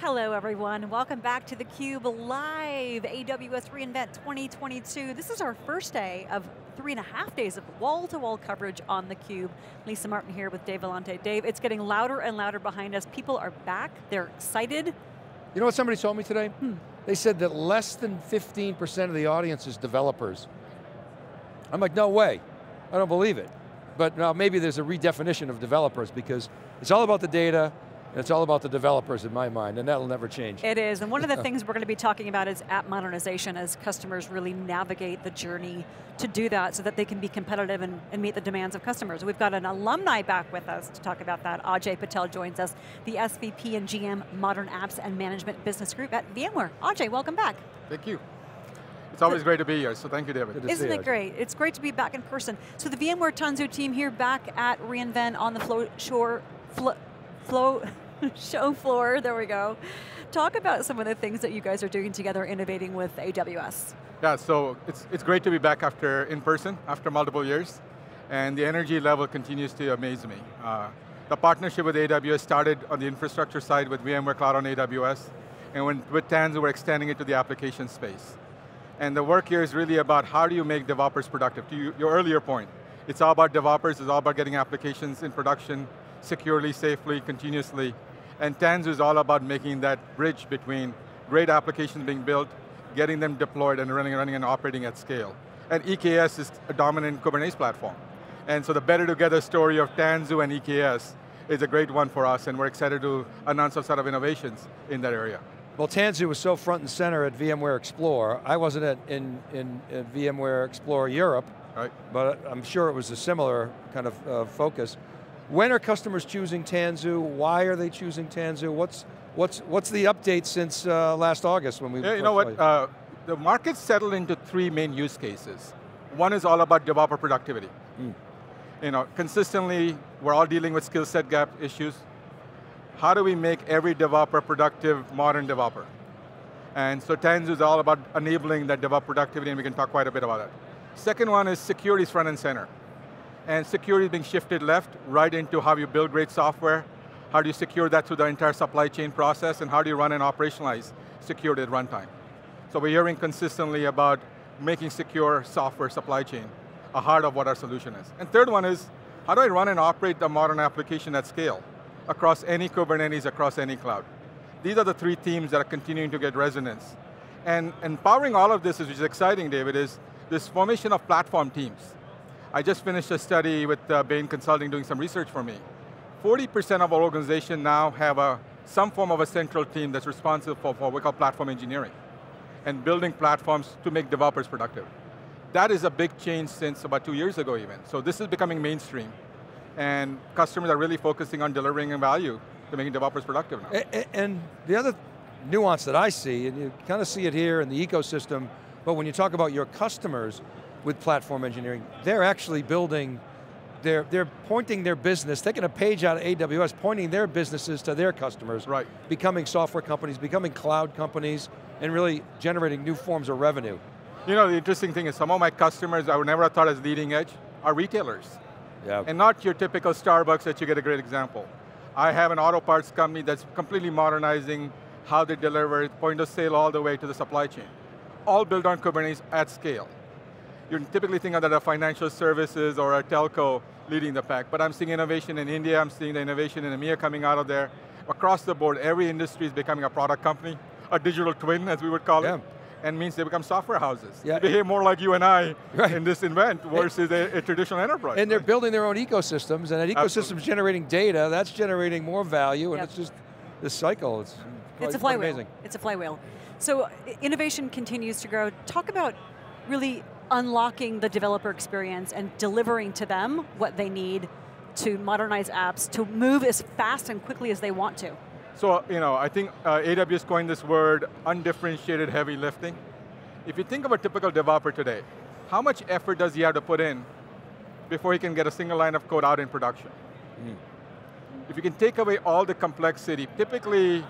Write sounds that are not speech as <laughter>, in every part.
Hello everyone, welcome back to theCUBE Live, AWS reInvent 2022. This is our first day of three and a half days of wall-to-wall -wall coverage on theCUBE. Lisa Martin here with Dave Vellante. Dave, it's getting louder and louder behind us. People are back, they're excited. You know what somebody told me today? Hmm. They said that less than 15% of the audience is developers. I'm like, no way, I don't believe it. But now maybe there's a redefinition of developers because it's all about the data, it's all about the developers in my mind, and that'll never change. It is, and one of the <laughs> things we're going to be talking about is app modernization as customers really navigate the journey to do that so that they can be competitive and, and, meet the demands of customers. We've got an alumni back with us to talk about that. Ajay Patel joins us, the SVP and GM Modern Apps and Management Business Group at VMware. Ajay, welcome back. Thank you. It's always great to be here, so thank you, David. Isn't it great? It's great to be back in person. So the VMware Tanzu team here back at reInvent on the Flow Shore, Flow, flow <laughs> show floor, there we go. Talk about some of the things that you guys are doing together, innovating with AWS. Yeah, so it's, it's great to be back after in person, after multiple years, and the energy level continues to amaze me. Uh, the partnership with AWS started on the infrastructure side with VMware Cloud on AWS, and when, with Tanzu, we're extending it to the application space. And the work here is really about how do you make developers productive? To you, your earlier point, it's all about developers, it's all about getting applications in production securely, safely, continuously, and Tanzu is all about making that bridge between great applications being built, getting them deployed and running, running and operating at scale. And EKS is a dominant Kubernetes platform. And so the better together story of Tanzu and EKS is a great one for us, and we're excited to announce a set of innovations in that area. Well, Tanzu was so front and center at VMware Explore. I wasn't at, in, in, VMware Explore Europe, right. but I'm sure it was a similar kind of uh, focus. When are customers choosing Tanzu? Why are they choosing Tanzu? What's, what's, what's the update since uh, last August when we yeah, You know what, uh, the market settled into three main use cases. One is all about developer productivity. Mm. You know, consistently, we're all dealing with skill set gap issues. How do we make every developer productive, modern developer? And so Tanzu is all about enabling that developer productivity, and we can talk quite a bit about that. Second one is security front and center and security being shifted left, right into how you build great software, how do you secure that through the entire supply chain process, and how do you run and operationalize security at runtime. So we're hearing consistently about making secure software supply chain a heart of what our solution is. And third one is, how do I run and operate the modern application at scale across any Kubernetes, across any cloud? These are the three themes that are continuing to get resonance. And empowering all of this, which is exciting, David, is this formation of platform teams. I just finished a study with uh, Bain Consulting doing some research for me. 40% of our organization now have a, some form of a central team that's responsible for, for what we call platform engineering and building platforms to make developers productive. That is a big change since about two years ago even. So this is becoming mainstream and customers are really focusing on delivering value to making developers productive now. And, and the other nuance that I see, and you kind of see it here in the ecosystem, but when you talk about your customers, with platform engineering. They're actually building, they're, they're pointing their business, taking a page out of AWS, pointing their businesses to their customers. Right. Becoming software companies, becoming cloud companies, and really generating new forms of revenue. You know, the interesting thing is some of my customers I would never have thought as leading edge are retailers. Yeah. And not your typical Starbucks that you get a great example. I have an auto parts company that's completely modernizing how they deliver point of sale all the way to the supply chain. All built on Kubernetes at scale you typically thinking of that a financial services or a telco leading the pack, but I'm seeing innovation in India, I'm seeing the innovation in EMEA coming out of there. Across the board, every industry is becoming a product company, a digital twin, as we would call yeah. it and means they become software houses. Yeah. They behave more like you and I right. in this event versus a, a, traditional enterprise. And they're building their own ecosystems, and that ecosystem's is generating data, that's generating more value, and yep. it's just this cycle. It's, it's a flywheel. Amazing. It's a flywheel. So innovation continues to grow. Talk about really unlocking the developer experience and delivering to them what they need to modernize apps, to move as fast and quickly as they want to. So, you know, I think uh, AWS coined this word, undifferentiated heavy lifting. If you think of a typical developer today, how much effort does he have to put in before he can get a single line of code out in production? Mm. If you can take away all the complexity, typically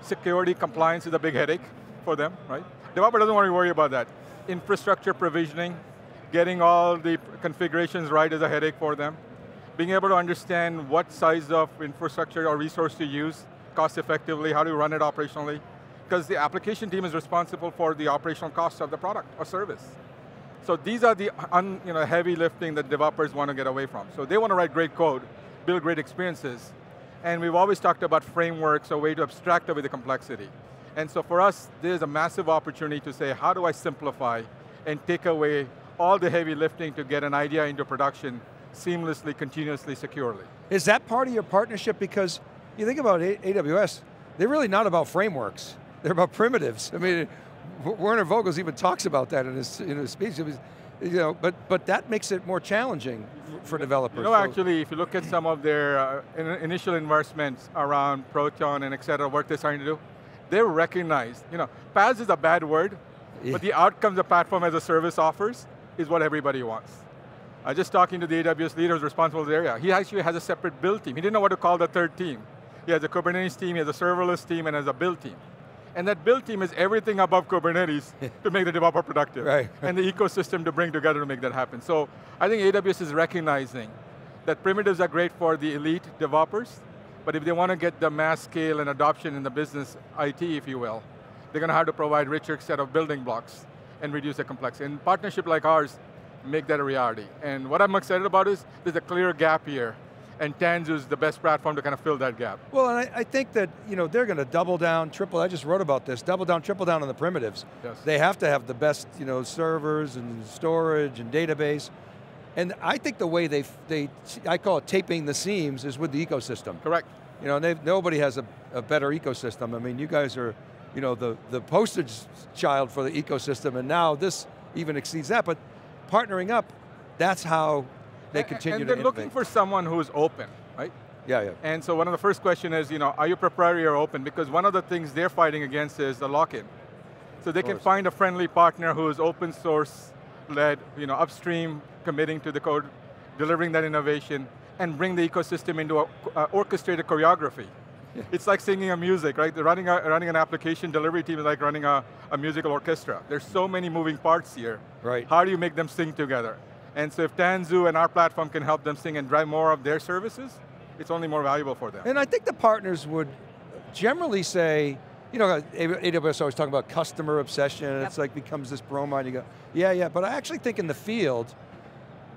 security compliance is a big headache for them, right? Developer doesn't want to worry about that infrastructure provisioning, getting all the configurations right is a headache for them. Being able to understand what size of infrastructure or resource to use cost effectively? How to run it operationally? Because the application team is responsible for the operational cost of the product or service. So these are the un, you know, heavy lifting that developers want to get away from. So they want to write great code, build great experiences, and we've always talked about frameworks, a way to abstract away the complexity. And so for us, there's a massive opportunity to say, how do I simplify and take away all the heavy lifting to get an idea into production seamlessly, continuously, securely. Is that part of your partnership? Because you think about AWS, they're really not about frameworks. They're about primitives. I mean, Werner Vogels even talks about that in his, in his speech. Was, you know, but, but that makes it more challenging for developers. You know, actually, if you look at some of their uh, initial investments around Proton and et cetera, work they're starting to do, they recognize, you know, PaaS is a bad word, yeah. but the outcomes the platform as a service offers is what everybody wants. I just talking to the AWS leader who's responsible for the area. He actually has a separate build team. He didn't know what to call the third team. He has a Kubernetes team, he has a serverless team, and has a build team. And that build team is everything above Kubernetes <laughs> to make the developer productive. Right. and the ecosystem to bring together to make that happen. So I think AWS is recognizing that primitives are great for the elite developers, but if they want to get the mass scale and adoption in the business IT, if you will, they're going to have to provide richer set of building blocks and reduce the complexity. And partnership like ours make that a reality. And what I'm excited about is there's a clear gap here and Tanzu is the best platform to kind of fill that gap. Well, and I, I think that you know they're going to double down, triple. I just wrote about this. Double down, triple down on the primitives. Yes. They have to have the best, you know, servers and storage and database. And I think the way they they I call it taping the seams is with the ecosystem. Correct. You know, nobody has a, a better ecosystem. I mean, you guys are, you know, the the postage child for the ecosystem, and now this even exceeds that. But partnering up, that's how they continue and, and they're looking for someone who's open, right? Yeah, yeah. And so one of the first question is, you know, are you proprietary or open? Because one of the things they're fighting against is the lock-in. So they can find a friendly partner who is open source led, you know, upstream, committing to the code, delivering that innovation, and bring the ecosystem into an orchestrated choreography. Yeah. It's like singing a music, right? They're running, a, running an application delivery team is like running a, a musical orchestra. There's so many moving parts here. Right. How do you make them sing together? And so if Tanzu and our platform can help them sing and drive more of their services, it's only more valuable for them. And I think the partners would generally say, you know, AWS always talking about customer obsession, yep. it's like becomes this bromide, you go, yeah, yeah, but I actually think in the field,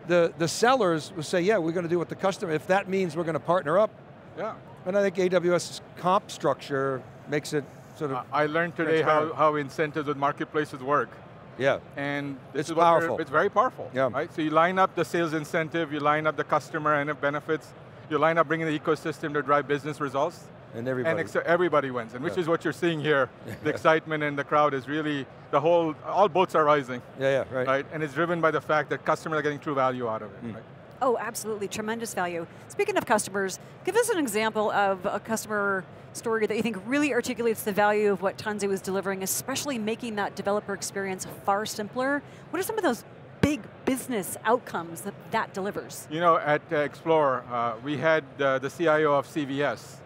the, the sellers will say, yeah, we're going to do what the customer, if that means we're going to partner up. Yeah. And I think AWS's comp structure makes it sort of I learned today how, how incentives with marketplaces work. Yeah. And it's powerful. It's very powerful. Yeah. Right? So you line up the sales incentive, you line up the customer and benefits, you line up bringing the ecosystem to drive business results. And everybody. And everybody wins, and which yeah. is what you're seeing here. <laughs> the excitement and the crowd is really, the whole, all boats are rising. Yeah, yeah, right. right. And it's driven by the fact that customers are getting true value out of it. Mm. Right? Oh, absolutely, tremendous value. Speaking of customers, give us an example of a customer story that you think really articulates the value of what Tanzu is delivering, especially making that developer experience far simpler. What are some of those big business outcomes that that delivers? You know, at uh, Explore, uh, we had uh, the CIO of CVS,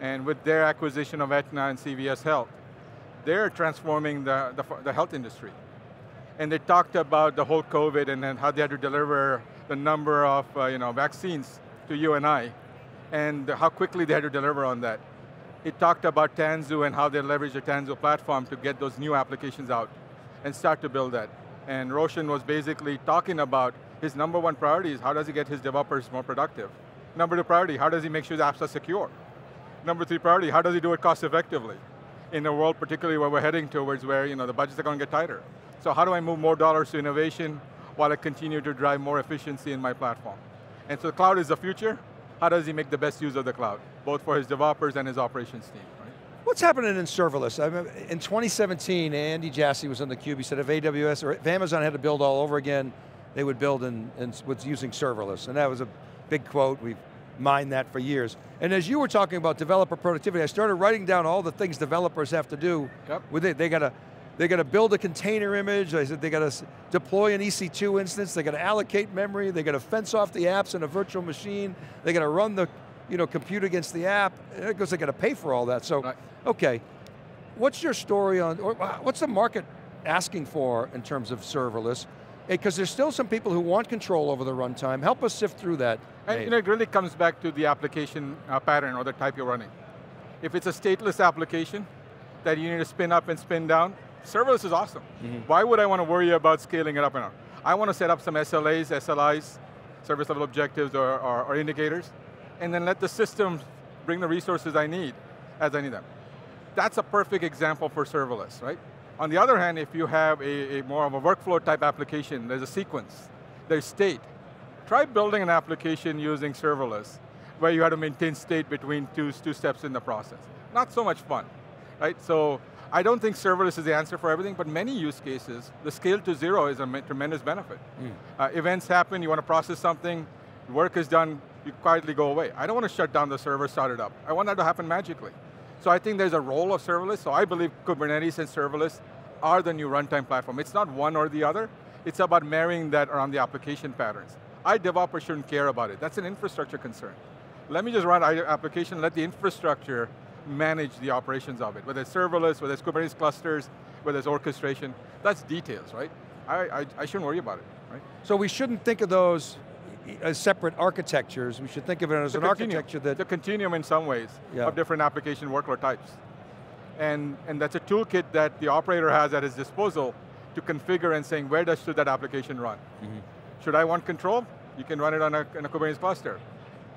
and with their acquisition of Aetna and CVS Health, they're transforming the, the, the health industry. And they talked about the whole COVID and then how they had to deliver the number of uh, you know, vaccines to you and I, and how quickly they had to deliver on that it talked about Tanzu and how they leverage the Tanzu platform to get those new applications out and start to build that. And Roshan was basically talking about his number one priority is how does he get his developers more productive? Number two priority, how does he make sure the apps are secure? Number three priority, how does he do it cost effectively? In a world particularly where we're heading towards where you know, the budgets are going to get tighter. So how do I move more dollars to innovation while I continue to drive more efficiency in my platform? And so the cloud is the future, how does he make the best use of the cloud, both for his developers and his operations team? What's happening in serverless? I mean, in 2017, Andy Jassy was on the cube. He said if AWS or if Amazon had to build all over again, they would build in, in with using serverless, and that was a big quote. We've mined that for years. And as you were talking about developer productivity, I started writing down all the things developers have to do yep. with it. They got to they got to build a container image. I said they got to deploy an EC2 instance. They got to allocate memory. They got to fence off the apps in a virtual machine. They got to run the, you know, compute against the app. Because they got to pay for all that. So, right. okay, what's your story on? what's the market asking for in terms of serverless? Because there's still some people who want control over the runtime. Help us sift through that. And you know, it really comes back to the application uh, pattern or the type you're running. If it's a stateless application that you need to spin up and spin down, serverless is awesome. Mm -hmm. Why would I want to worry about scaling it up and down? I want to set up some SLAs, SLIs, service level objectives or, or, or indicators, and then let the system bring the resources I need as I need them. That's a perfect example for serverless, right? On the other hand, if you have a, a more of a workflow type application, there's a sequence, there's state. Try building an application using serverless where you have to maintain state between two, two steps in the process. Not so much fun, right? So I don't think serverless is the answer for everything, but many use cases, the scale to zero is a tremendous benefit. Mm. Uh, events happen, you want to process something, work is done, you quietly go away. I don't want to shut down the server, start it up. I want that to happen magically. So I think there's a role of serverless, so I believe Kubernetes and serverless are the new runtime platform. It's not one or the other, it's about marrying that around the application patterns. I developer shouldn't care about it. That's an infrastructure concern. Let me just run an application, let the infrastructure manage the operations of it, whether it's serverless, whether it's Kubernetes clusters, whether it's orchestration. That's details, right? I, I, I shouldn't worry about it, right? So we shouldn't think of those as separate architectures. We should think of it as the an continuum. architecture that... The continuum in some ways yeah. of different application workload types. And, and that's a toolkit that the operator has at his disposal to configure and saying, where does should that application run? Mm -hmm. Should I want control? You can run it on a, on a Kubernetes cluster.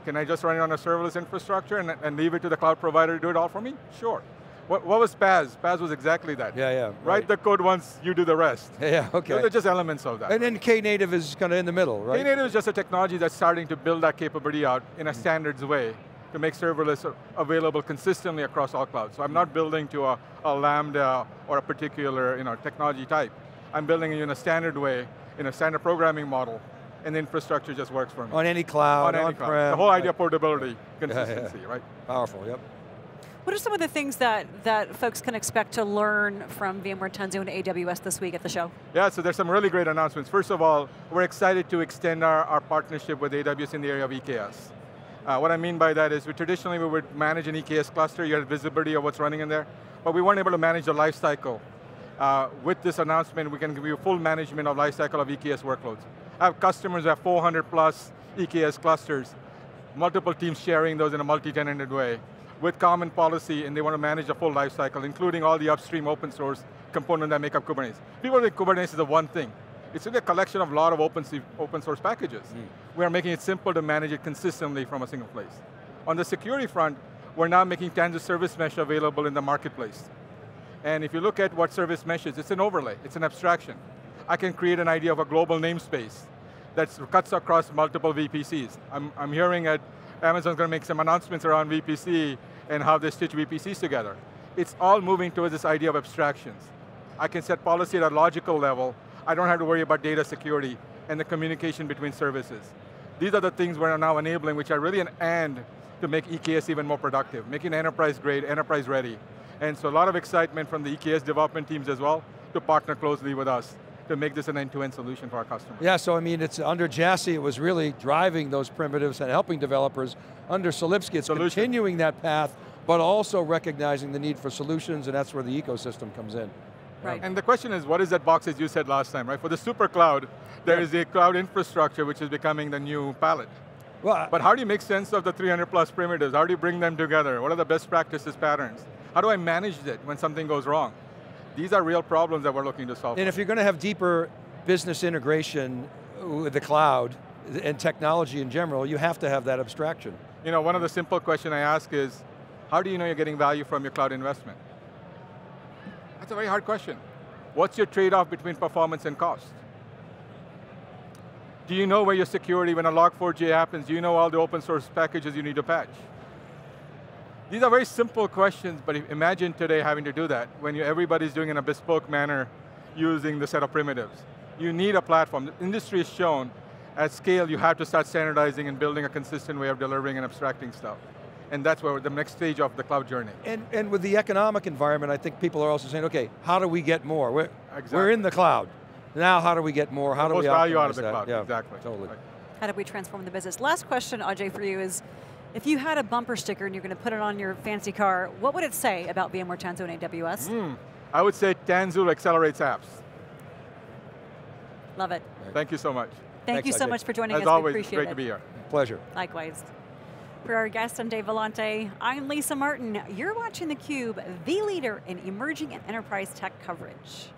Can I just run it on a serverless infrastructure and, and leave it to the cloud provider to do it all for me? Sure. What, what was PaaS? PaaS was exactly that. Yeah, yeah. Right. Write the code once, you do the rest. Yeah, yeah okay. Those are just elements of that. And then Knative is kind of in the middle, right? Knative is just a technology that's starting to build that capability out in a standards way to make serverless available consistently across all clouds. So I'm not building to a, a Lambda or a particular you know, technology type. I'm building it in a standard way, in a standard programming model, and the infrastructure just works for me. On any cloud, on, any cloud. The whole idea of portability, consistency, yeah, yeah. right? Powerful, yep. What are some of the things that, that folks can expect to learn from VMware Tanzu and AWS this week at the show? Yeah, so there's some really great announcements. First of all, we're excited to extend our, our partnership with AWS in the area of EKS. Uh, what I mean by that is, we traditionally we would manage an EKS cluster, you had visibility of what's running in there, but we weren't able to manage the lifecycle. Uh, with this announcement, we can give you full management of lifecycle of EKS workloads. I have customers that have 400 plus EKS clusters, multiple teams sharing those in a multi-tenanted way with common policy and they want to manage the full lifecycle, including all the upstream open source component that make up Kubernetes. People think Kubernetes is the one thing. It's really a collection of a lot of open, open source packages. Mm. We are making it simple to manage it consistently from a single place. On the security front, we're now making Tanzu Service Mesh available in the marketplace. And if you look at what Service Mesh is, it's an overlay, it's an abstraction. I can create an idea of a global namespace that cuts across multiple VPCs. I'm, I'm hearing at Amazon's going to make some announcements around VPC and how they stitch VPCs together. It's all moving towards this idea of abstractions. I can set policy at a logical level. I don't have to worry about data security and the communication between services. These are the things we're now enabling, which are really an and to make EKS even more productive, making enterprise grade, enterprise ready. And so a lot of excitement from the EKS development teams as well to partner closely with us to make this an end-to-end -end solution for our customers. Yeah, so I mean, it's under Jassy, it was really driving those primitives and helping developers. Under Selipsky, it's Solution. continuing that path, but also recognizing the need for solutions, and that's where the ecosystem comes in. Right. And the question is, what is that box as you said last time, right? For the super cloud, there yeah. is a cloud infrastructure which is becoming the new palette. Well, but how do you make sense of the 300 plus primitives? How do you bring them together? What are the best practices patterns? How do I manage it when something goes wrong? These are real problems that we're looking to solve. And if you're going to have deeper business integration with the cloud and technology in general, you have to have that abstraction. You know, one of the simple questions I ask is, how do you know you're getting value from your cloud investment? That's a very hard question. What's your trade-off between performance and cost? Do you know where your security, when a log4j happens, do you know all the open source packages you need to patch? These are very simple questions, but imagine today having to do that when you, everybody's doing it in a bespoke manner using the set of primitives. You need a platform. The industry has shown at scale you have to start standardizing and building a consistent way of delivering and abstracting stuff. And that's where the next stage of the cloud journey. And, and with the economic environment, I think people are also saying, okay, how do we get more? We're, exactly. we're in the cloud. Now how do we get more? How the do most we value out of the that? cloud, yeah, exactly. Totally. Right. How do we transform the business? Last question, Ajay, for you is, if you had a bumper sticker and you're going to put it on your fancy car, what would it say about VMware Tanzu and AWS? Mm, I would say Tanzu accelerates apps. Love it. Thank you so much. Thank Thanks, you so much for joining As us, always, we appreciate great it. to be here. Pleasure. Likewise. For our guest, I'm Dave Vellante. I'm Lisa Martin. You're watching theCUBE, the leader in emerging and enterprise tech coverage.